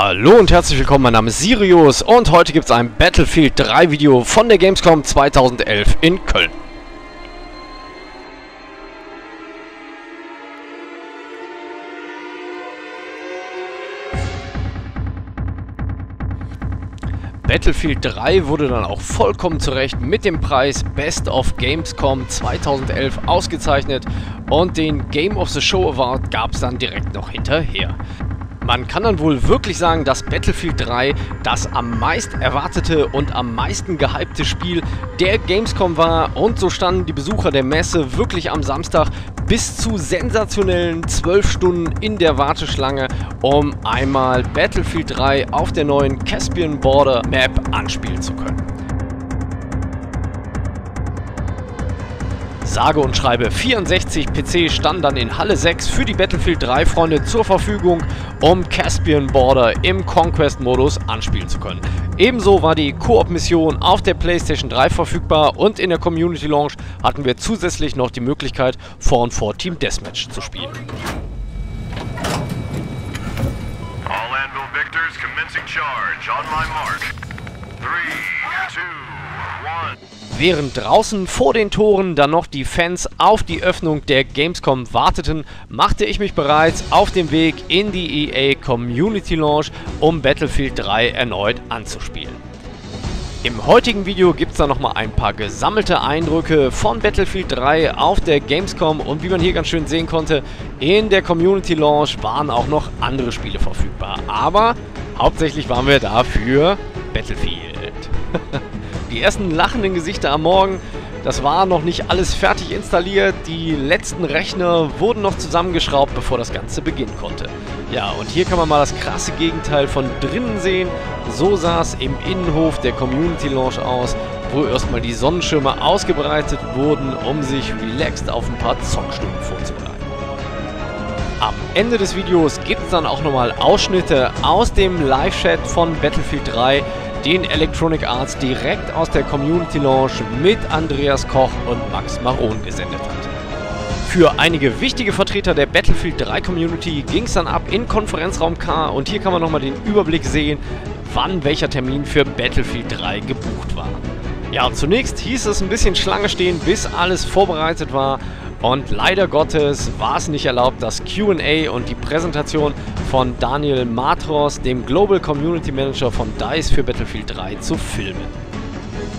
Hallo und herzlich willkommen, mein Name ist Sirius und heute gibt es ein Battlefield 3 Video von der Gamescom 2011 in Köln. Battlefield 3 wurde dann auch vollkommen zurecht mit dem Preis Best of Gamescom 2011 ausgezeichnet und den Game of the Show Award gab es dann direkt noch hinterher. Man kann dann wohl wirklich sagen, dass Battlefield 3 das am meist erwartete und am meisten gehypte Spiel der Gamescom war und so standen die Besucher der Messe wirklich am Samstag bis zu sensationellen 12 Stunden in der Warteschlange, um einmal Battlefield 3 auf der neuen Caspian Border Map anspielen zu können. Sage und schreibe 64 PC standen dann in Halle 6 für die Battlefield 3 Freunde zur Verfügung, um Caspian Border im Conquest-Modus anspielen zu können. Ebenso war die Koop-Mission auf der PlayStation 3 verfügbar und in der Community Launch hatten wir zusätzlich noch die Möglichkeit, 4-on-4 Team Deathmatch zu spielen. All Anvil Victors commencing charge on my mark. 3, 2, 1... Während draußen vor den Toren dann noch die Fans auf die Öffnung der Gamescom warteten, machte ich mich bereits auf den Weg in die EA Community Launch, um Battlefield 3 erneut anzuspielen. Im heutigen Video gibt es dann nochmal ein paar gesammelte Eindrücke von Battlefield 3 auf der Gamescom und wie man hier ganz schön sehen konnte, in der Community Launch waren auch noch andere Spiele verfügbar. Aber hauptsächlich waren wir da für Battlefield. Die ersten lachenden Gesichter am Morgen, das war noch nicht alles fertig installiert. Die letzten Rechner wurden noch zusammengeschraubt, bevor das Ganze beginnen konnte. Ja, und hier kann man mal das krasse Gegenteil von drinnen sehen. So sah es im Innenhof der Community Launch aus, wo erstmal die Sonnenschirme ausgebreitet wurden, um sich relaxed auf ein paar Zockstunden vorzubereiten. Am Ende des Videos gibt es dann auch nochmal Ausschnitte aus dem Live-Chat von Battlefield 3, den Electronic Arts direkt aus der Community Launch mit Andreas Koch und Max Maron gesendet hat. Für einige wichtige Vertreter der Battlefield 3 Community ging es dann ab in Konferenzraum K und hier kann man nochmal den Überblick sehen, wann welcher Termin für Battlefield 3 gebucht war. Ja, zunächst hieß es ein bisschen Schlange stehen, bis alles vorbereitet war und leider Gottes war es nicht erlaubt, das QA und die Präsentation von Daniel Matros, dem Global Community Manager von DICE für Battlefield 3, zu filmen.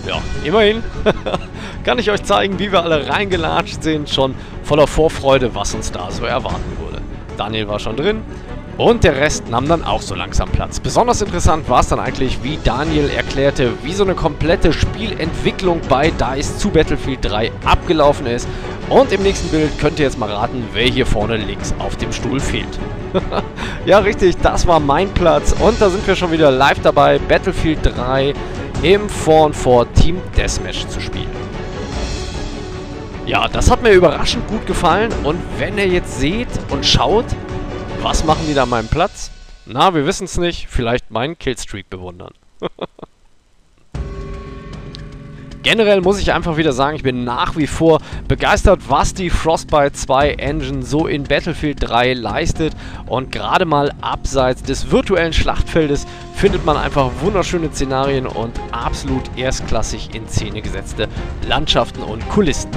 Ja, immerhin kann ich euch zeigen, wie wir alle reingelatscht sind, schon voller Vorfreude, was uns da so erwarten würde. Daniel war schon drin, und der Rest nahm dann auch so langsam Platz. Besonders interessant war es dann eigentlich, wie Daniel erklärte, wie so eine komplette Spielentwicklung bei DICE zu Battlefield 3 abgelaufen ist. Und im nächsten Bild könnt ihr jetzt mal raten, wer hier vorne links auf dem Stuhl fehlt. ja, richtig, das war mein Platz. Und da sind wir schon wieder live dabei, Battlefield 3 im 4 Team Deathmatch zu spielen. Ja, das hat mir überraschend gut gefallen. Und wenn ihr jetzt seht und schaut, was machen die da an meinem Platz? Na, wir wissen es nicht. Vielleicht meinen Killstreak bewundern. Generell muss ich einfach wieder sagen, ich bin nach wie vor begeistert, was die Frostbite 2 Engine so in Battlefield 3 leistet. Und gerade mal abseits des virtuellen Schlachtfeldes findet man einfach wunderschöne Szenarien und absolut erstklassig in Szene gesetzte Landschaften und Kulissen.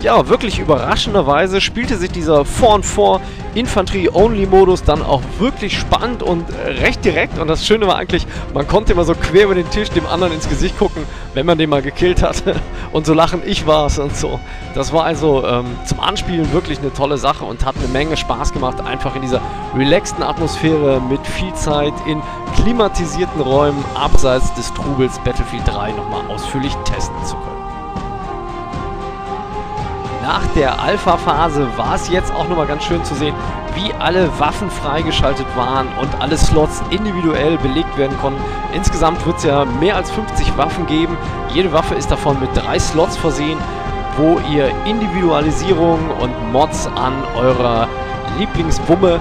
Ja, wirklich überraschenderweise spielte sich dieser 4-on-4 Infanterie-Only-Modus dann auch wirklich spannend und recht direkt. Und das Schöne war eigentlich, man konnte immer so quer über den Tisch dem anderen ins Gesicht gucken, wenn man den mal gekillt hat. Und so lachen, ich war's und so. Das war also ähm, zum Anspielen wirklich eine tolle Sache und hat eine Menge Spaß gemacht, einfach in dieser relaxten Atmosphäre mit viel Zeit in klimatisierten Räumen abseits des Trubels Battlefield 3 nochmal ausführlich testen zu können nach der Alpha-Phase war es jetzt auch nochmal ganz schön zu sehen, wie alle Waffen freigeschaltet waren und alle Slots individuell belegt werden konnten. Insgesamt wird es ja mehr als 50 Waffen geben. Jede Waffe ist davon mit drei Slots versehen, wo ihr Individualisierung und Mods an eurer Lieblingswumme,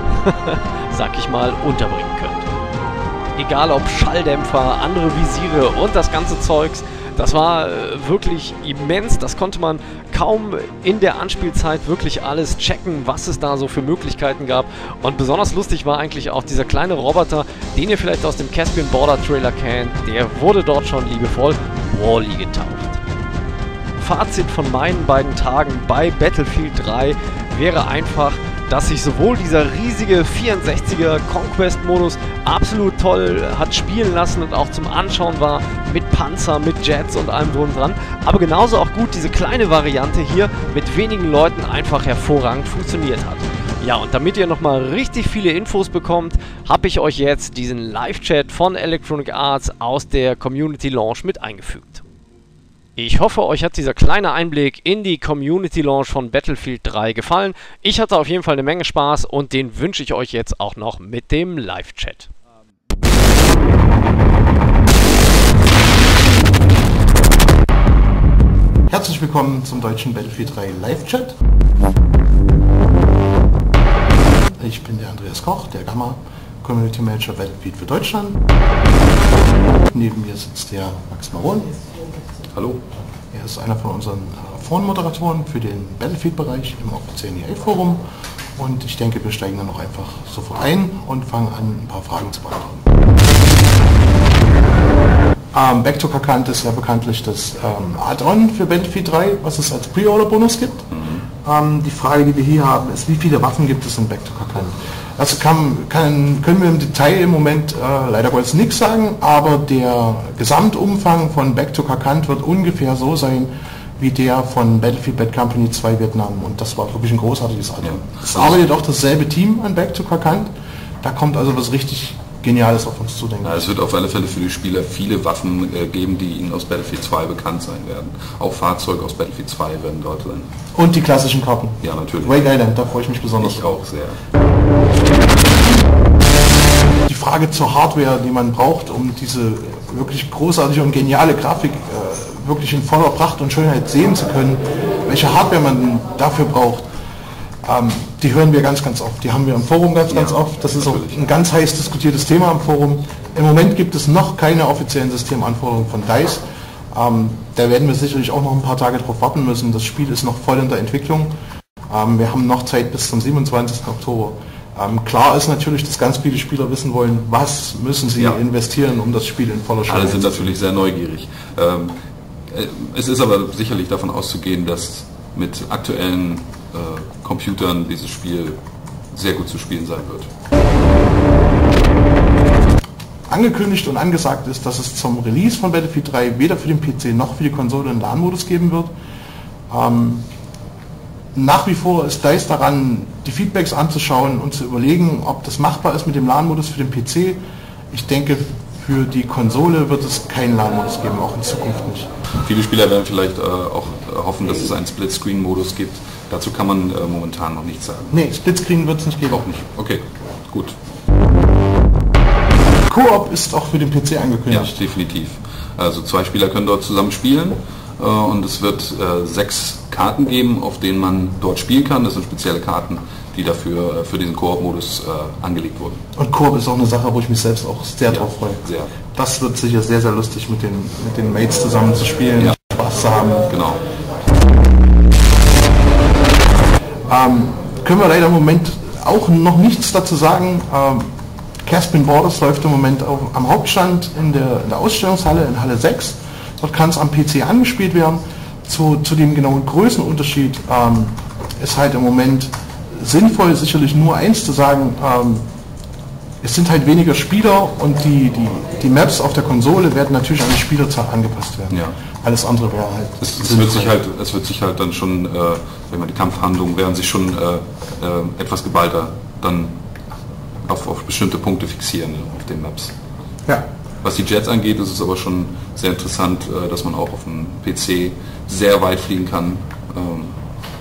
sag ich mal, unterbringen könnt. Egal ob Schalldämpfer, andere Visiere und das ganze Zeugs, Das war äh, wirklich immens. Das konnte man kaum in der Anspielzeit wirklich alles checken, was es da so für Möglichkeiten gab. Und besonders lustig war eigentlich auch dieser kleine Roboter, den ihr vielleicht aus dem Caspian Border Trailer kennt. Der wurde dort schon liebevoll Wally getauft. Fazit von meinen beiden Tagen bei Battlefield 3 wäre einfach, dass sich sowohl dieser riesige 64er Conquest-Modus absolut toll hat spielen lassen und auch zum Anschauen war, mit Panzer, mit Jets und allem drum dran, aber genauso auch gut diese kleine Variante hier mit wenigen Leuten einfach hervorragend funktioniert hat. Ja, und damit ihr nochmal richtig viele Infos bekommt, habe ich euch jetzt diesen Live-Chat von Electronic Arts aus der Community Launch mit eingefügt. Ich hoffe, euch hat dieser kleine Einblick in die Community Launch von Battlefield 3 gefallen. Ich hatte auf jeden Fall eine Menge Spaß und den wünsche ich euch jetzt auch noch mit dem Live-Chat. Herzlich willkommen zum deutschen Battlefield 3 Live-Chat. Ich bin der Andreas Koch, der Gamma Community Manager Battlefield für Deutschland. Neben mir sitzt der Max Maron. Hallo. Er ist einer von unseren äh, Forenmoderatoren für den Battlefield-Bereich im offiziellen EA-Forum. Und ich denke, wir steigen dann noch einfach sofort ein und fangen an, ein paar Fragen zu beantworten. Ähm, Back to Kakant ist ja bekanntlich das ähm, Add-on für Battlefield 3, was es als Pre-Order-Bonus gibt. Mhm. Ähm, die Frage, die wir hier haben, ist, wie viele Waffen gibt es in Back to Kakant? Also kann, kann, können wir im Detail im Moment äh, leider Gottes nichts sagen, aber der Gesamtumfang von Back to Kakant wird ungefähr so sein, wie der von Battlefield Bad Company 2 Vietnam. Und das war wirklich ein großartiges Album. Ja. Es arbeitet auch dasselbe Team an Back to Kakant. Da kommt also was richtig Geniales auf uns zu denken. Ja, es wird auf alle Fälle für die Spieler viele Waffen äh, geben, die ihnen aus Battlefield 2 bekannt sein werden. Auch Fahrzeuge aus Battlefield 2 werden dort sein. Und die klassischen Karten. Ja, natürlich. Wake Island, da freue ich mich besonders. Ich auch sehr. Frage zur Hardware, die man braucht, um diese wirklich großartige und geniale Grafik äh, wirklich in voller Pracht und Schönheit sehen zu können, welche Hardware man dafür braucht, ähm, die hören wir ganz, ganz oft. Die haben wir im Forum ganz, ganz ja, oft. Das ist natürlich. auch ein ganz heiß diskutiertes Thema im Forum. Im Moment gibt es noch keine offiziellen Systemanforderungen von DICE. Ähm, da werden wir sicherlich auch noch ein paar Tage drauf warten müssen. Das Spiel ist noch voll in der Entwicklung. Ähm, wir haben noch Zeit bis zum 27. Oktober. Ähm, klar ist natürlich, dass ganz viele Spieler wissen wollen, was müssen sie ja. investieren, um das Spiel in voller Schale Alle sind natürlich sehr neugierig. Ähm, äh, es ist aber sicherlich davon auszugehen, dass mit aktuellen äh, Computern dieses Spiel sehr gut zu spielen sein wird. Angekündigt und angesagt ist, dass es zum Release von Battlefield 3 weder für den PC noch für die Konsole einen LAN-Modus geben wird. Ähm, nach wie vor ist DICE daran, die Feedbacks anzuschauen und zu überlegen, ob das machbar ist mit dem LAN-Modus für den PC. Ich denke, für die Konsole wird es keinen LAN-Modus geben, auch in Zukunft nicht. Viele Spieler werden vielleicht äh, auch hoffen, dass es einen Split-Screen-Modus gibt. Dazu kann man äh, momentan noch nichts sagen. Nee, Splitscreen wird es nicht geben. Auch nicht. Okay, gut. Koop ist auch für den PC angekündigt. Ja, definitiv. Also zwei Spieler können dort zusammen spielen äh, und es wird äh, sechs Karten geben, auf denen man dort spielen kann. Das sind spezielle Karten, die dafür äh, für diesen Koop-Modus äh, angelegt wurden. Und Koop ist auch eine Sache, wo ich mich selbst auch sehr ja, drauf freue. Sehr. Das wird sicher sehr, sehr lustig mit den, mit den Mates zusammen zu spielen, ja. Spaß zu haben. Genau. Ähm, können wir leider im Moment auch noch nichts dazu sagen. Ähm, Caspian Borders läuft im Moment auf, am Hauptstand in der, in der Ausstellungshalle in Halle 6. Dort kann es am PC angespielt werden. Zu, zu dem genauen Größenunterschied ähm, ist halt im Moment sinnvoll, sicherlich nur eins zu sagen, ähm, es sind halt weniger Spieler und die, die, die Maps auf der Konsole werden natürlich an die Spielerzahl angepasst werden. Ja. Alles andere wäre halt. Es, es, wird sich halt. es wird sich halt dann schon, äh, wenn man die Kampfhandlungen werden sich schon äh, äh, etwas geballter dann auf, auf bestimmte Punkte fixieren auf den Maps. Ja. Was die Jets angeht, ist es aber schon sehr interessant, äh, dass man auch auf dem PC sehr weit fliegen kann ähm,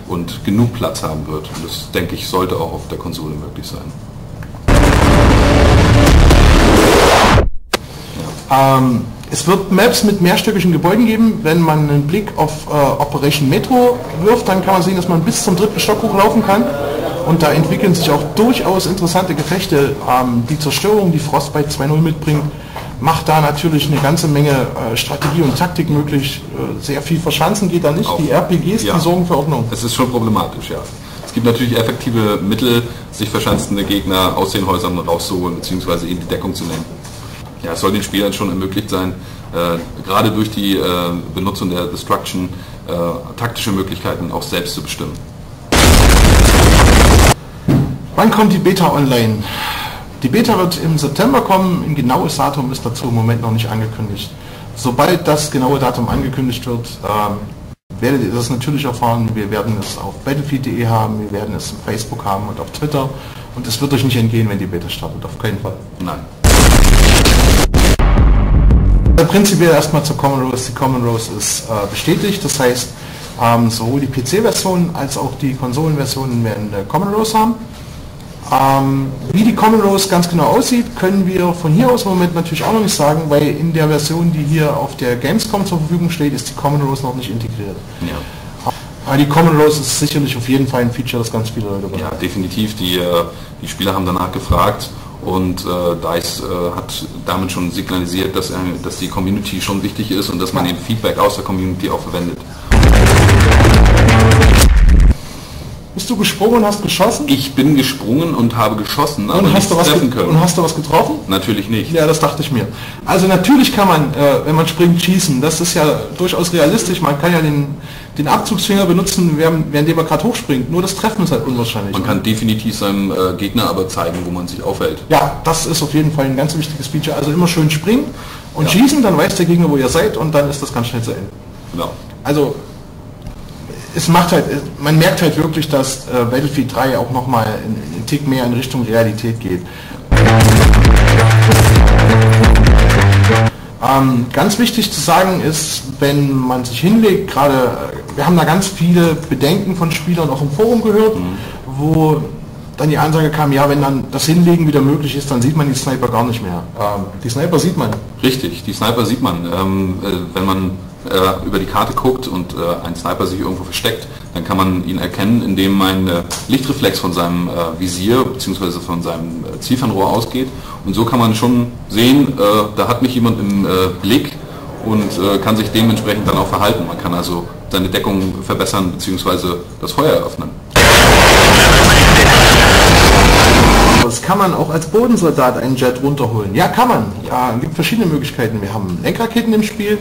und genug Platz haben wird. Und das, denke ich, sollte auch auf der Konsole möglich sein. Ähm, es wird Maps mit mehrstöckigen Gebäuden geben. Wenn man einen Blick auf äh, Operation Metro wirft, dann kann man sehen, dass man bis zum dritten Stock hochlaufen kann. Und da entwickeln sich auch durchaus interessante Gefechte. Ähm, die Zerstörung, die Frostbite 2.0 mitbringt, macht da natürlich eine ganze Menge äh, Strategie und Taktik möglich. Äh, sehr viel verschanzen geht da nicht. Auch. Die RPGs, Ja. die sorgen für Ordnung. Es ist schon problematisch, ja. Es gibt natürlich effektive Mittel, sich verschanzende Gegner aus den Häusern rauszuholen, beziehungsweise in die Deckung zu nehmen. Ja, es soll den Spielern schon ermöglicht sein, äh, gerade durch die äh, Benutzung der Destruction äh, taktische Möglichkeiten auch selbst zu bestimmen. Wann kommt die Beta online? Die Beta wird im September kommen. Ein genaues Datum ist dazu im Moment noch nicht angekündigt. Sobald das genaue Datum angekündigt wird, ähm, werdet ihr das natürlich erfahren. Wir werden es auf battlefield.de haben, wir werden es auf Facebook haben und auf Twitter. Und es wird euch nicht entgehen, wenn die Beta startet. Auf keinen Fall. Nein. Prinzipiell erstmal zur Common Rose. Die Common Rose ist äh, bestätigt. Das heißt, ähm, sowohl die PC-Version als auch die Konsolenversionen werden eine Common Rose haben. Ähm, wie die Common Rose ganz genau aussieht, können wir von hier aus im Moment natürlich auch noch nicht sagen, weil in der Version, die hier auf der Gamescom zur Verfügung steht, ist die Common Rose noch nicht integriert. Ja. Aber die Common Rose ist sicherlich auf jeden Fall ein Feature, das ganz viele Leute Ja, definitiv. Die, äh, die Spieler haben danach gefragt und äh, DICE äh, hat damit schon signalisiert, dass, äh, dass die Community schon wichtig ist und dass man Ja. den Feedback aus der Community auch verwendet. Bist du gesprungen und hast geschossen? Ich bin gesprungen und habe geschossen, aber Und hast, du was treffen können. und hast du was getroffen? Natürlich nicht. Ja, das dachte ich mir. Also natürlich kann man, äh, wenn man springt, schießen. Das ist ja durchaus realistisch. Man kann ja den, den Abzugsfinger benutzen, während, während man gerade hochspringt. Nur das Treffen ist halt unwahrscheinlich. Man kann definitiv seinem äh, Gegner aber zeigen, wo man sich aufhält. ja, das ist auf jeden Fall ein ganz wichtiges Feature. Also immer schön springen und Ja. schießen, dann weiß der Gegner, wo ihr seid und dann ist das ganz schnell zu Ende. Genau. Also es macht halt, man merkt halt wirklich, dass äh, Battlefield 3 auch nochmal einen Tick mehr in Richtung Realität geht. Ähm, ganz wichtig zu sagen ist, wenn man sich hinlegt, gerade, äh, wir haben da ganz viele Bedenken von Spielern auch im Forum gehört, wo dann die Ansage kam, ja, wenn dann das Hinlegen wieder möglich ist, dann sieht man die Sniper gar nicht mehr. Ähm, die Sniper sieht man. Richtig, die Sniper sieht man. Ähm, äh, wenn man äh, über die Karte guckt und äh, ein Sniper sich irgendwo versteckt, dann kann man ihn erkennen, indem ein äh, Lichtreflex von seinem äh, Visier bzw. von seinem äh, Zielfernrohr ausgeht. Und so kann man schon sehen, da hat mich jemand im Blick und kann sich dementsprechend dann auch verhalten. Man kann also seine Deckung verbessern bzw. das Feuer eröffnen. Das kann man auch als Bodensoldat einen Jet runterholen. Ja, kann man. Ja, es gibt verschiedene Möglichkeiten. Wir haben Lenkraketen im Spiel.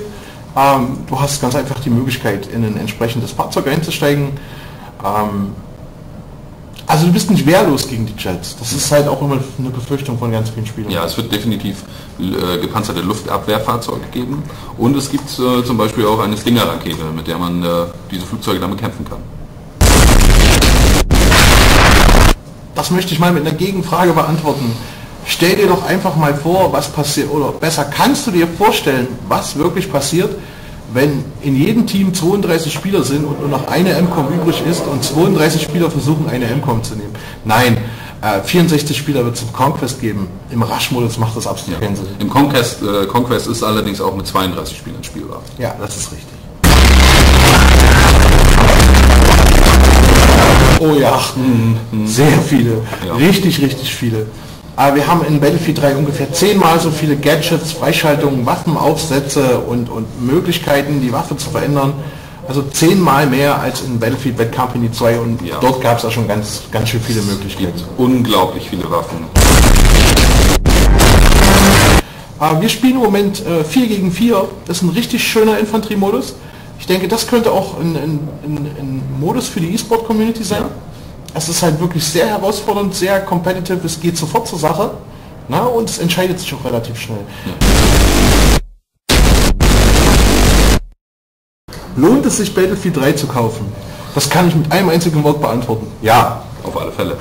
Ähm, du hast ganz einfach die Möglichkeit, in ein entsprechendes Fahrzeug einzusteigen. Ähm, also du bist nicht wehrlos gegen die Jets. Das ist halt auch immer eine Befürchtung von ganz vielen Spielern. Ja, es wird definitiv äh, gepanzerte Luftabwehrfahrzeuge geben und es gibt äh, zum Beispiel auch eine Stinger-Rakete, mit der man äh, diese Flugzeuge dann bekämpfen kann. Das möchte ich mal mit einer Gegenfrage beantworten. Stell dir doch einfach mal vor, was passiert, oder besser kannst du dir vorstellen, was wirklich passiert, wenn in jedem Team 32 Spieler sind und nur noch eine MCOM übrig ist und 32 Spieler versuchen, eine MCOM zu nehmen. Nein, äh, 64 Spieler wird es im Conquest geben. Im Rush-Modus macht das absolut keinen Sinn. Im Conquest, äh, Conquest ist allerdings auch mit 32 Spielern spielbar. Ja, das ist richtig. Oh ja, sehr viele. Ja. Richtig, richtig viele. Aber wir haben in Battlefield 3 ungefähr zehnmal so viele Gadgets, Freischaltungen, Waffenaufsätze und, und Möglichkeiten, die Waffe zu verändern. Also zehnmal mehr als in Battlefield Bad Company 2 und Ja. dort gab es ja schon ganz, ganz schön viele Möglichkeiten. unglaublich viele Waffen. Aber wir spielen im Moment äh, 4 gegen 4. Das ist ein richtig schöner Infanteriemodus. Ich denke, das könnte auch ein, ein, ein, ein Modus für die E-Sport-Community sein. Ja. Es ist halt wirklich sehr herausfordernd, sehr competitive, es geht sofort zur Sache. Na, und es entscheidet sich auch relativ schnell. Lohnt es sich Battlefield 3 zu kaufen? Das kann ich mit einem einzigen Wort beantworten. Ja. Auf alle Fälle.